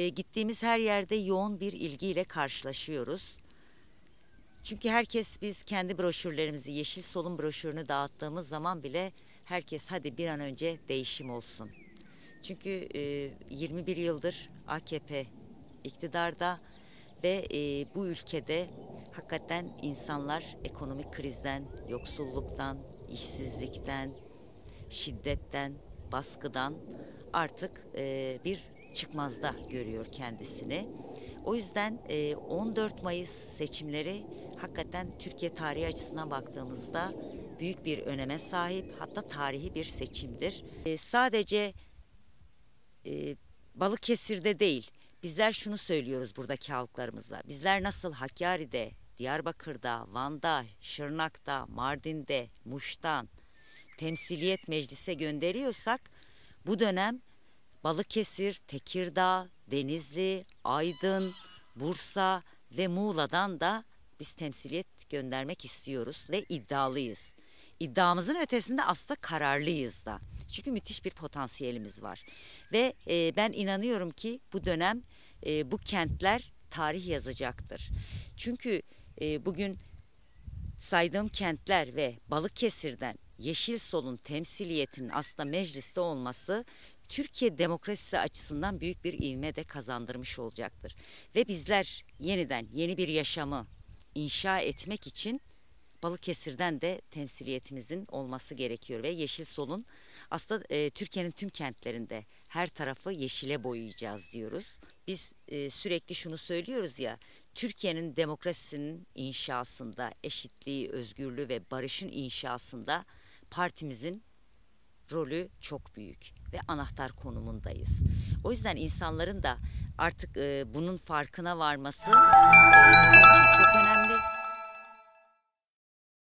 e, gittiğimiz her yerde yoğun bir ilgiyle karşılaşıyoruz. Çünkü herkes biz kendi broşürlerimizi, Yeşil Sol'un broşürünü dağıttığımız zaman bile herkes hadi bir an önce değişim olsun. Çünkü e, 21 yıldır AKP iktidarda ve e, bu ülkede hakikaten insanlar ekonomik krizden, yoksulluktan, işsizlikten, şiddetten, baskıdan artık e, bir çıkmazda görüyor kendisini. O yüzden e, 14 Mayıs seçimleri hakikaten Türkiye tarihi açısından baktığımızda büyük bir öneme sahip hatta tarihi bir seçimdir. E, sadece e, Balıkesir'de değil bizler şunu söylüyoruz buradaki halklarımıza. Bizler nasıl Hakkari'de, Diyarbakır'da, Van'da, Şırnak'ta, Mardin'de, Muş'tan temsiliyet meclise gönderiyorsak bu dönem Balıkesir, Tekirdağ, Denizli, Aydın, Bursa ve Muğla'dan da biz temsiliyet göndermek istiyoruz ve iddialıyız. İddiamızın ötesinde aslında kararlıyız da. Çünkü müthiş bir potansiyelimiz var. Ve e, ben inanıyorum ki bu dönem e, bu kentler tarih yazacaktır. Çünkü e, bugün saydığım kentler ve Balıkesir'den Yeşil Sol'un temsiliyetinin aslında mecliste olması Türkiye demokrasisi açısından büyük bir ivme de kazandırmış olacaktır. Ve bizler yeniden yeni bir yaşamı inşa etmek için Balıkesir'den de temsiliyetimizin olması gerekiyor ve Yeşil Sol'un aslında e, Türkiye'nin tüm kentlerinde her tarafı yeşile boyayacağız diyoruz. Biz e, sürekli şunu söylüyoruz ya Türkiye'nin demokrasisinin inşasında, eşitliği, özgürlüğü ve barışın inşasında partimizin rolü çok büyük ve anahtar konumundayız. O yüzden insanların da artık e, bunun farkına varması bizim için çok önemli.